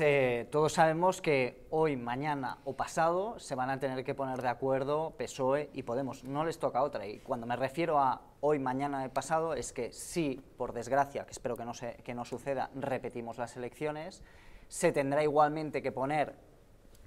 Eh, todos sabemos que hoy, mañana o pasado se van a tener que poner de acuerdo PSOE y Podemos. No les toca otra. Y cuando me refiero a hoy, mañana y pasado es que si, por desgracia, que espero que no, se, que no suceda, repetimos las elecciones, se tendrá igualmente que poner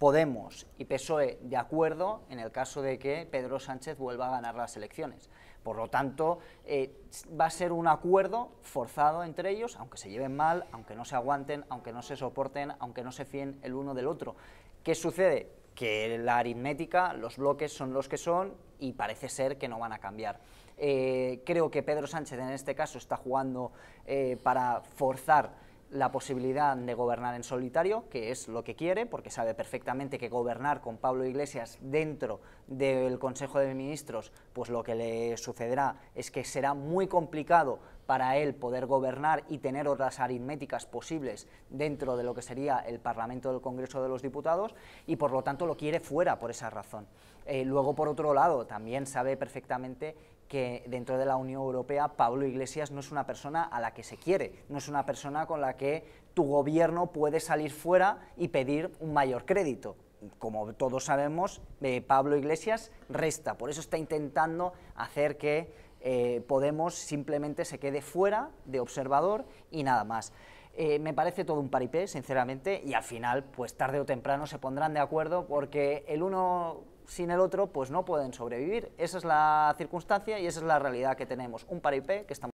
Podemos y PSOE de acuerdo en el caso de que Pedro Sánchez vuelva a ganar las elecciones. Por lo tanto, eh, va a ser un acuerdo forzado entre ellos, aunque se lleven mal, aunque no se aguanten, aunque no se soporten, aunque no se fíen el uno del otro. ¿Qué sucede? Que la aritmética, los bloques son los que son y parece ser que no van a cambiar. Eh, creo que Pedro Sánchez en este caso está jugando eh, para forzar la posibilidad de gobernar en solitario, que es lo que quiere, porque sabe perfectamente que gobernar con Pablo Iglesias dentro del Consejo de Ministros, pues lo que le sucederá es que será muy complicado para él poder gobernar y tener otras aritméticas posibles dentro de lo que sería el Parlamento del Congreso de los Diputados y por lo tanto lo quiere fuera por esa razón. Eh, luego, por otro lado, también sabe perfectamente que dentro de la Unión Europea Pablo Iglesias no es una persona a la que se quiere, no es una persona con la que tu gobierno puede salir fuera y pedir un mayor crédito. Como todos sabemos, eh, Pablo Iglesias resta, por eso está intentando hacer que eh, Podemos simplemente se quede fuera de observador y nada más. Eh, me parece todo un paripé, sinceramente, y al final, pues tarde o temprano se pondrán de acuerdo porque el uno sin el otro pues no pueden sobrevivir. Esa es la circunstancia y esa es la realidad que tenemos. Un paripé que estamos